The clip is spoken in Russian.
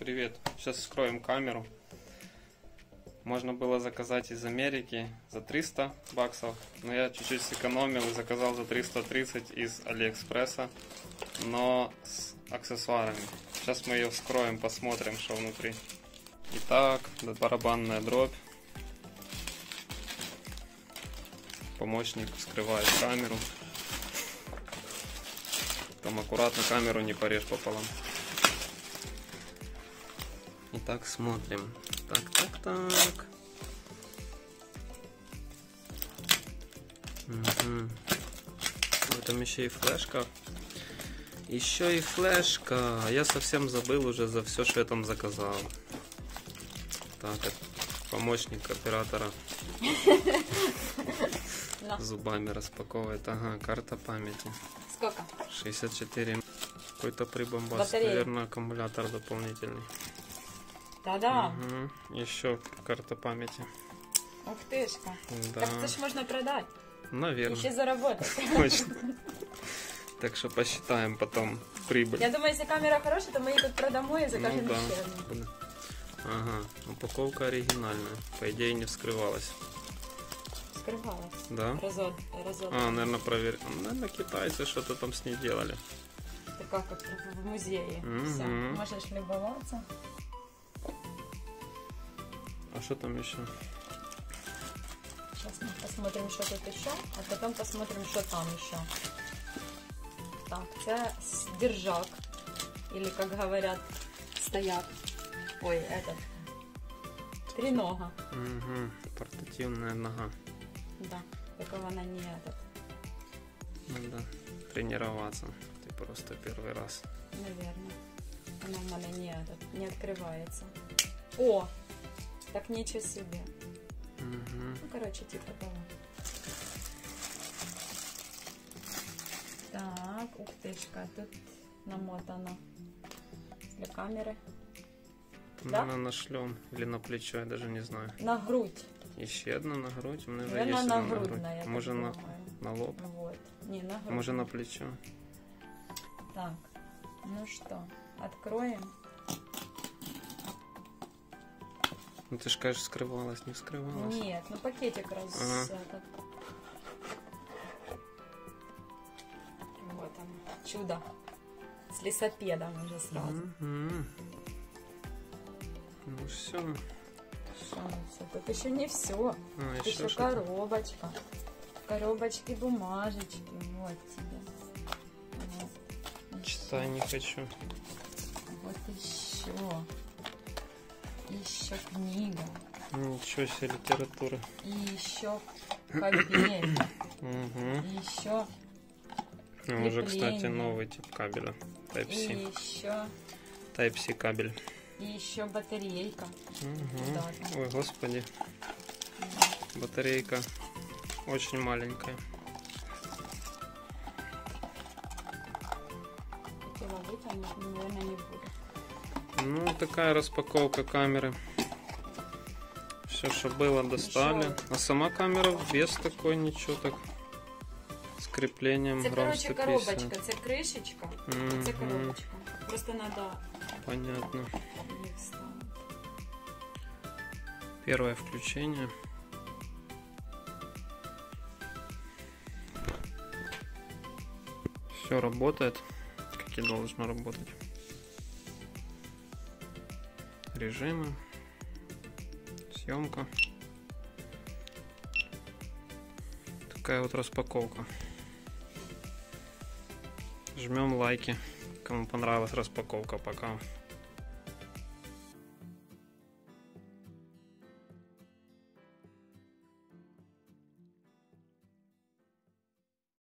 Привет. Сейчас вскроем камеру. Можно было заказать из Америки за 300 баксов, но я чуть-чуть сэкономил и заказал за 330 из Алиэкспресса, но с аксессуарами. Сейчас мы ее вскроем, посмотрим, что внутри. Итак, барабанная дробь. Помощник вскрывает камеру. Там аккуратно камеру не порежь пополам. Итак, смотрим. Так, так, так. Угу. В этом еще и флешка. Еще и флешка. Я совсем забыл уже за все, что я там заказал. Так, помощник оператора. Зубами распаковывает. Ага, карта памяти. Сколько? 64. Какой-то прибамбас. Батарея. Наверное, аккумулятор дополнительный. Да-да. Угу. Еще карта памяти. Ух тышка. Да. Так это ж можно продать. Наверное. Еще заработать. Точно. Так что посчитаем потом прибыль. Я думаю, если камера хорошая, то мы ее тут продамо и закажем ну да. еще одну. Да. Ага, упаковка оригинальная. По идее не вскрывалась. Скрывалась. Да? Разот, разот. А, наверное, проверь. Наверное, китайцы что-то там с ней делали. Такая, как в музее. Мгм. Все, можешь любоваться. А что там еще? Сейчас мы посмотрим, что тут еще, а потом посмотрим, что там еще. Так, с- держак. Или, как говорят, стояк. Ой, этот. Тренога. Угу. Портативная нога. Да, такого она не этот. Надо тренироваться. Ты просто первый раз. Наверное. Она в мене не, этот, не открывается. О! Так ничего себе. Угу. Ну, короче, типа того. Так, ух тышка, тут намотано для камеры. Да? Наверное, на шлем или на плечо, я даже не знаю. На грудь. Еще одна на грудь. У меня вже є на одна грудь, на, я Може на, на лоб, Вот. Не, на грудь. може на плечо. Так, ну что, откроем. Ну ты ж кажешь, скрывалась, не вскрывалась. Нет, ну пакетик раз Ага. этот. Вот он, чудо. С лесопедом уже сразу. Мгм. Ну все. Что, ну всё, тут еще не все. А, Тут еще еще коробочка. В коробочке бумажечки. Вот тебе. Вот. Читай не хочу. Вот еще. Еще книга. Ничего себе литература. И еще кабель. Угу. И еще, уже, кстати, новый тип кабеля. и Type-C. еще, Type-C кабель. и еще батарейка. Да. Ой, господи. Батарейка очень маленькая. Хотела вытянуть, но, наверное, не буду. Ну, такая распаковка камеры. Все, что было, достали. А сама камера без такой, ничего так. С креплением Це, короче, 150. коробочка, це кришечка, а це Мгм. коробочка. Просто надо Понятно. їх ставити. Первое включение. Все работает, как и должно работать. Режимы. Съемка. Такая вот распаковка. Жмем лайки, кому понравилась распаковка. Пока.